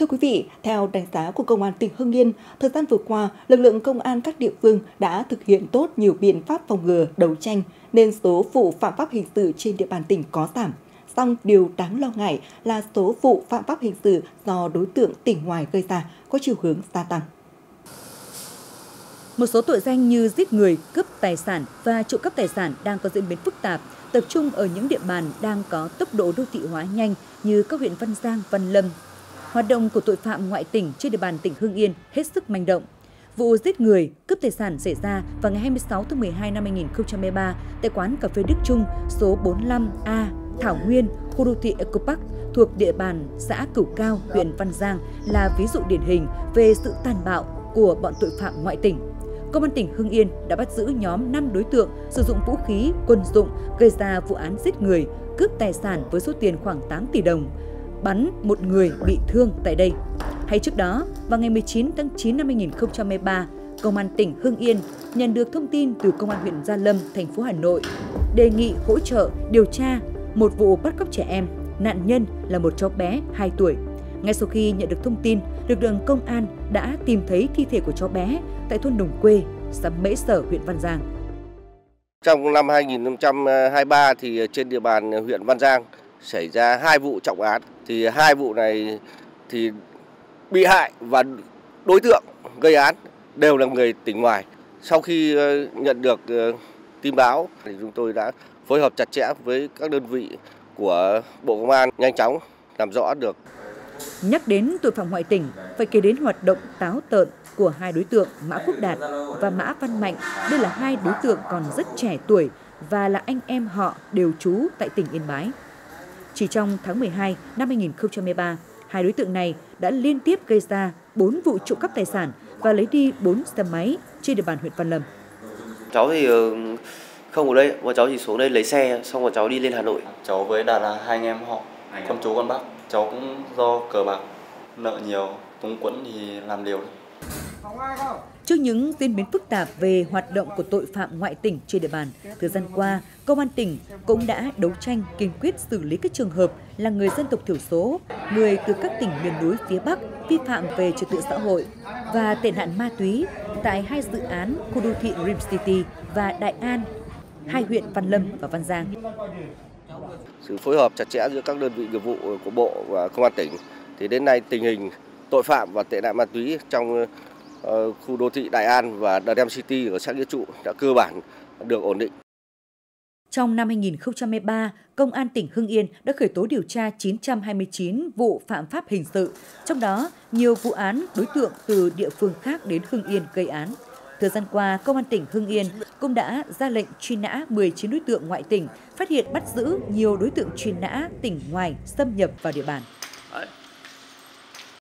Thưa quý vị, theo đánh giá của Công an tỉnh Hưng Yên, thời gian vừa qua, lực lượng công an các địa phương đã thực hiện tốt nhiều biện pháp phòng ngừa, đấu tranh, nên số vụ phạm pháp hình sự trên địa bàn tỉnh có giảm. Song điều đáng lo ngại là số vụ phạm pháp hình sự do đối tượng tỉnh ngoài gây ra có chiều hướng gia tăng. Một số tội danh như giết người, cướp tài sản và trộm cắp tài sản đang có diễn biến phức tạp, tập trung ở những địa bàn đang có tốc độ đô thị hóa nhanh như các huyện Văn Giang, Văn Lâm, Hoạt động của tội phạm ngoại tỉnh trên địa bàn tỉnh Hưng Yên hết sức manh động. Vụ giết người, cướp tài sản xảy ra vào ngày 26 tháng 12 năm 2013 tại quán cà phê Đức Trung số 45A Thảo Nguyên, khu đô thị Eco Park thuộc địa bàn xã Cửu Cao, huyện Văn Giang là ví dụ điển hình về sự tàn bạo của bọn tội phạm ngoại tỉnh. Công an tỉnh Hưng Yên đã bắt giữ nhóm 5 đối tượng sử dụng vũ khí, quân dụng gây ra vụ án giết người, cướp tài sản với số tiền khoảng 8 tỷ đồng bắn một người bị thương tại đây. Hay trước đó, vào ngày 19 tháng 9 năm 2013, Công an tỉnh Hưng Yên nhận được thông tin từ Công an huyện Gia Lâm, thành phố Hà Nội, đề nghị hỗ trợ điều tra một vụ bắt cóc trẻ em, nạn nhân là một cháu bé 2 tuổi. Ngay sau khi nhận được thông tin, lực lượng công an đã tìm thấy thi thể của cháu bé tại thôn Đồng Quê, xã Mễ Sở, huyện Văn Giang. Trong năm 2023 thì ờ, trên địa bàn ờ, huyện Văn Giang xảy ra hai vụ trọng án thì hai vụ này thì bị hại và đối tượng gây án đều là người tỉnh ngoài. Sau khi ờ, nhận được ờ, tin báo thì chúng tôi đã phối hợp chặt chẽ với các đơn vị của Bộ Công an nhanh chóng làm rõ được. Nhắc đến tội phạm ngoại tỉnh, phải kể đến hoạt động táo tợn của hai đối tượng Mã Quốc Đạt và Mã Văn Mạnh. Đây là hai đối tượng còn rất trẻ tuổi và là anh em họ đều trú tại tỉnh Yên Bái. Chỉ trong tháng 12 năm 2013, hai đối tượng này đã liên tiếp gây ra 4 vụ trộm cắp tài sản và lấy đi 4 xe máy trên địa bàn huyện Văn Lâm. Cháu thì ờ, không ở đây, bọn cháu chỉ xuống đây lấy xe, xong bọn cháu đi lên Hà Nội. Cháu với Đạt là hai anh em họ, con chú con bác. Cháu cũng do cờ bạc, nợ nhiều, túng quẫn thì làm liều. Trước những diễn biến phức tạp về hoạt động của tội phạm ngoại tỉnh trên địa bàn, thời gian qua, Công an tỉnh cũng đã đấu tranh kiên quyết xử lý các trường hợp là người dân tộc thiểu số, người từ các tỉnh miền núi phía Bắc vi phạm về trật tự xã hội và tệ nạn ma túy tại hai dự án khu đô thị Dream City và Đại An, hai huyện Văn Lâm và Văn Giang. Sự phối hợp chặt chẽ giữa các đơn vị nghiệp vụ của Bộ và Công an tỉnh thì đến nay tình hình tội phạm và tệ nạn ma túy trong Ờ, khu đô thị Đại An và Đà Đem City ở xã Nghĩa Trụ đã cơ bản được ổn định. Trong năm 2013, Công an tỉnh Hưng Yên đã khởi tố điều tra 929 vụ phạm pháp hình sự, trong đó nhiều vụ án đối tượng từ địa phương khác đến Hưng Yên gây án. Thời gian qua, Công an tỉnh Hưng Yên cũng đã ra lệnh truy nã 19 đối tượng ngoại tỉnh, phát hiện bắt giữ nhiều đối tượng truy nã tỉnh ngoài xâm nhập vào địa bàn.